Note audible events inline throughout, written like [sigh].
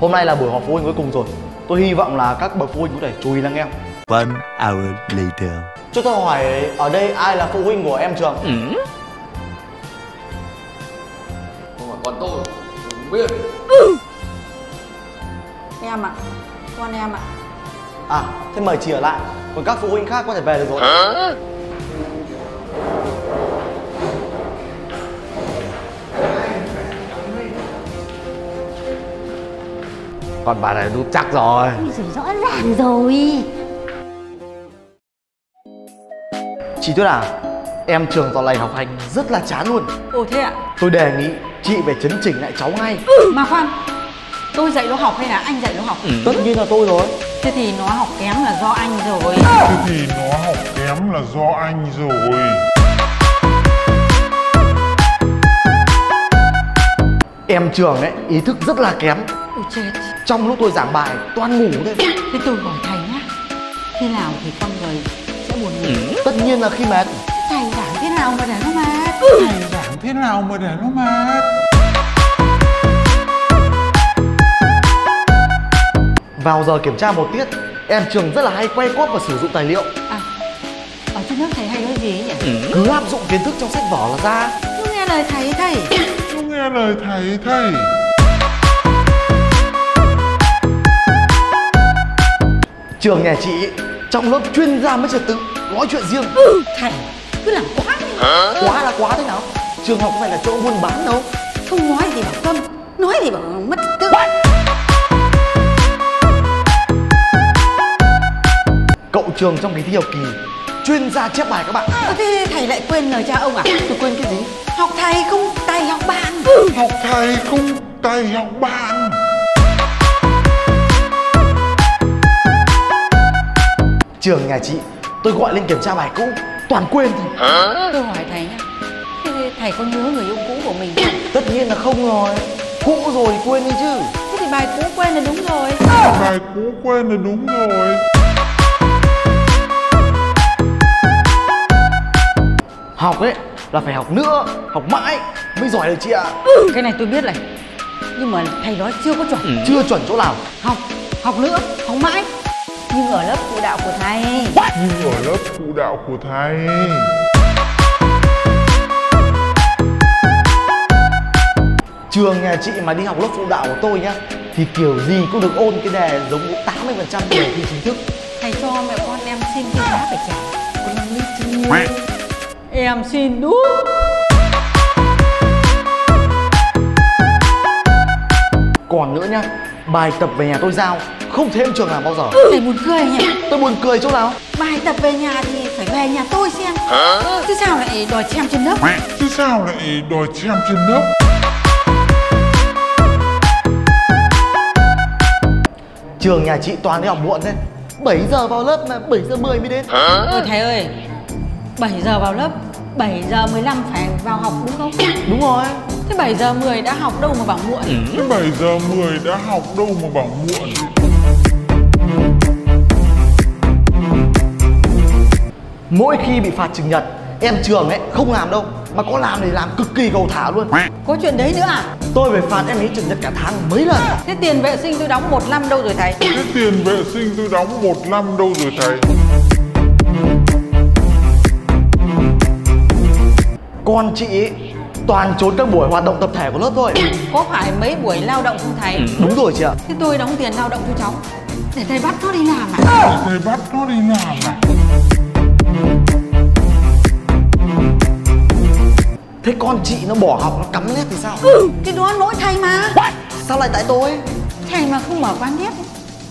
Hôm nay là buổi họp phụ huynh cuối cùng rồi. Tôi hy vọng là các bậc phụ huynh có thể chú ý lắng nghe. One hour later. Cho tôi hỏi ở đây ai là phụ huynh của em Trường? Không phải con tôi tôi không biết. Em ạ Con em ạ. À thế mời chị ở lại. Còn các phụ huynh khác có thể về được rồi Con bà này đút chắc rồi. Ôi rõ ràng rồi. Chị Tuyết à Em Trường dạo này học hành rất là chán luôn. Ồ thế ạ? Tôi đề nghị chị phải chấn chỉnh lại cháu ngay. Mà khoan Tôi dạy nó học hay là anh dạy nó học? Tất nhiên là tôi rồi. Thế thì nó học kém là do anh rồi. Thế thì nó học kém là do anh rồi. Em Trường ấy ý thức rất là kém Ôi chết. Trong lúc tôi giảng bài toàn ngủ thôi Thế tôi hỏi thầy nhá Khi nào thì con người sẽ buồn ngủ? Tất nhiên là khi mệt. Thầy giảng thế nào mà để nó mệt? Thầy giảng thế nào mà để nó mệt? Vào giờ kiểm tra một tiết Em Trường rất là hay quay cóp và sử dụng tài liệu. À Ở trên lớp thầy hay nói gì ấy nhỉ? Cứ áp dụng kiến thức trong sách vở là ra. Cứ nghe lời thầy thầy. Nó nghe lời thầy thầy Trường nhà chị trong lớp chuyên gia mới trật tự Nói chuyện riêng. Thầy cứ làm quá đi. Quá là quá thế nào? Trường học phải là chỗ buôn bán đâu. Không nói gì bảo câm Nói gì bảo mất trật tự. Cậu trường trong kỳ thi học kỳ Chuyên gia chép bài các bạn. Ơ, Thế thầy lại quên lời cha ông à? Tôi quên cái gì? Học thầy không tài học bạn. Học thầy không tay học bạn Trường nhà chị Tôi gọi lên kiểm tra bài cũ Toàn quên thôi. Tôi hỏi thầy nhá. Thế thầy có nhớ người yêu cũ của mình không? Tất nhiên là không rồi. Cũ rồi quên đi chứ. Thế thì bài cũ quên là đúng rồi. Bài cũ quên là đúng rồi. Học ấy là phải học nữa Học mãi mới giỏi được chị ạ. Cái này tôi biết này. Nhưng mà thầy nói chưa có chuẩn. Chưa chuẩn chỗ nào. Học, học nữa, học mãi Nhưng ở lớp phụ đạo của thầy. Nhưng ở lớp phụ đạo của thầy. Trường nhà chị mà đi học lớp phụ đạo của tôi nhá Thì kiểu gì cũng được ôn cái đề giống như 80% đề thi chính thức. Thầy cho mẹ con em xin cái giá phải trả. Có năm lít chưa Em xin đút. Còn nữa nhá Bài tập về nhà tôi giao Không thêm trường làm bao giờ. Thầy buồn cười nhỉ? Tôi buồn cười chỗ nào? Bài tập về nhà thì phải về nhà tôi xem. Chứ sao lại đòi xem trên lớp? Chứ sao lại đòi xem trên lớp? Trường nhà chị toàn đi học muộn thế 7 giờ vào lớp mà 7 giờ 10 mới đến. Ôi thầy ơi. 7 giờ vào lớp 7 giờ 15 phải vào học đúng không? Đúng rồi. Thế 7 giờ 10 đã học đâu mà bảo muộn? Thế 7 giờ 10 đã học đâu mà bảo muộn Mỗi khi bị phạt trường nhật Em trường ấy không làm đâu Mà có làm thì làm cực kỳ cầu thả luôn Có chuyện đấy nữa à? Tôi phải phạt em ấy trường nhật cả tháng mấy lần Thế tiền vệ sinh tôi đóng một năm đâu rồi thầy? Thế tiền vệ sinh tôi đóng một năm đâu rồi thầy Con chị ấy toàn trốn các buổi hoạt động tập thể của lớp thôi Có phải mấy buổi lao động không thầy? Đúng rồi chị ạ Thế tôi đóng tiền lao động cho cháu Để thầy bắt nó đi làm à? Thầy bắt nó đi làm à Thế con chị nó bỏ học nó cắm nét thì sao? Cái đó lỗi thầy mà. Sao lại tại tôi? Thầy mà không mở quán nét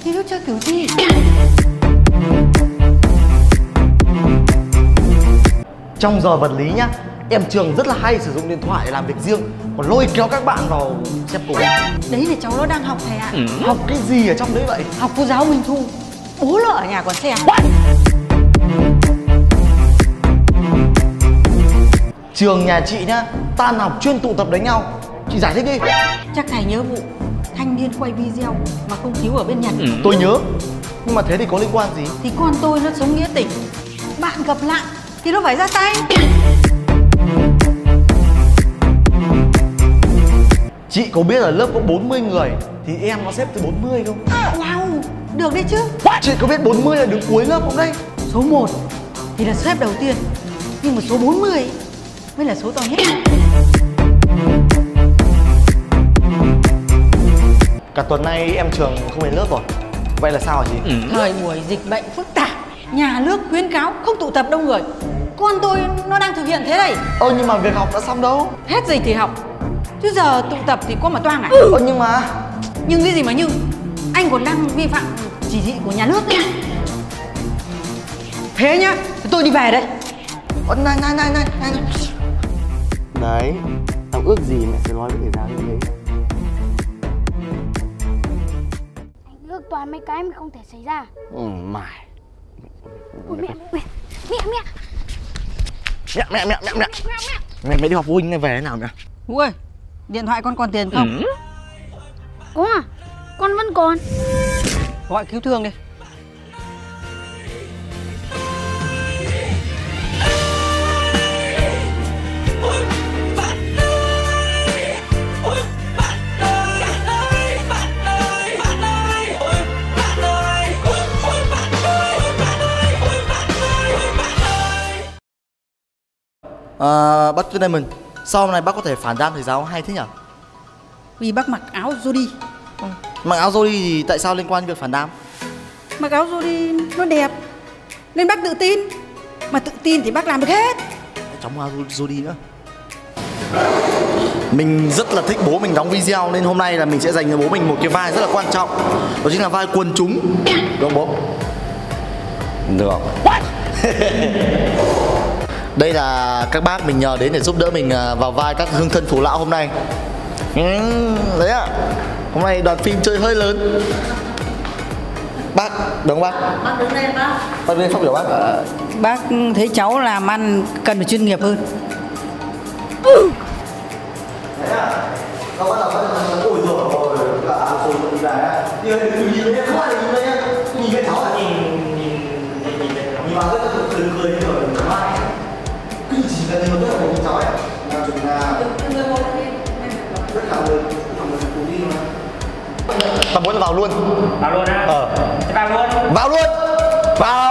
Thì nó chơi kiểu gì? Trong giờ vật lý nhá Em trường rất là hay sử dụng điện thoại để làm việc riêng Còn lôi kéo các bạn vào xem cùng Đấy là cháu nó đang học thầy ạ. Học cái gì ở trong đấy vậy? Học cô giáo Minh Thu. Bố nó ở nhà còn xem Trường nhà chị nhá Tan học chuyên tụ tập đánh nhau. Chị giải thích đi. Chắc thầy nhớ vụ thanh niên quay video mà không cứu ở bên Nhật. Tôi nhớ Nhưng mà thế thì có liên quan gì? Thì con tôi nó sống nghĩa tình. Bạn gặp nạn thì nó phải ra tay. Chị có biết là lớp có 40 người Thì em nó xếp thứ 40 không? Wow, được đấy chứ. Chị có biết 40 là đứng cuối lớp không đây Số 1 thì là xếp đầu tiên Nhưng mà số 40 ấy mới là số to nhất. Cả tuần nay em trường không đến lớp rồi. Vậy là sao hả chị? Thời buổi dịch bệnh phức tạp Nhà nước khuyến cáo không tụ tập đông người. Con tôi nó đang thực hiện thế này Ơ nhưng mà việc học đã xong đâu. Hết dịch thì học Chứ giờ tụ tập thì có mà toang à? Ơ nhưng mà Nhưng cái gì mà nhưng Anh còn đang vi phạm chỉ thị của nhà nước đấy Thế nhá tôi đi về đây. Ơ này này này này này này. Đấy. Tao ước gì mẹ sẽ nói với thầy giáo như thế? Anh ước toàn mấy cái mà không thể xảy ra. Ừ mải. Ôi mẹ, mẹ, mẹ, mẹ. Mẹ mẹ mẹ mẹ mẹ. Mẹ mẹ đi học phụ huynh này về thế nào mẹ Vũ ơi Điện thoại con còn tiền không? Có à, con vẫn còn. Gọi cứu thương đi à, Bác Tuyết Diamond Sao hôm nay bác có thể phản đam thầy giáo hay thế nhỉ? Vì bác mặc áo Jody Mặc áo Jody thì tại sao liên quan đến việc phản đam? Mặc áo Jody nó đẹp Nên bác tự tin. Mà tự tin thì bác làm được hết. Cháu mua áo Jody nữa. Mình rất là thích bố mình đóng video Nên hôm nay là mình sẽ dành cho bố mình một cái vai rất là quan trọng. Đó chính là vai quần chúng. [coughs] Đúng không bố? Được [laughs] Đây là các bác mình nhờ đến để giúp đỡ mình à, vào vai các hương thân phù lão hôm nay ừ, Đấy ạ Hôm nay đoàn phim chơi hơi lớn Bác, đúng không bác? Bác đứng lên bác Bác đứng lên phát biểu bác Bác thấy cháu làm ăn cần phải chuyên nghiệp hơn Nó bắt đầu bắt đầu ôi rồi ôi là rồi đi về á. Nhìn nhìn thấy phải là nhìn đây nhá. Nhìn cái cháu là nhìn nhìn nhìn nhìn nhìn vào rất là cười cười như rồi đúng không? Tao muốn vào luôn. Vào luôn á Ờ. Vào luôn Vào luôn. Vào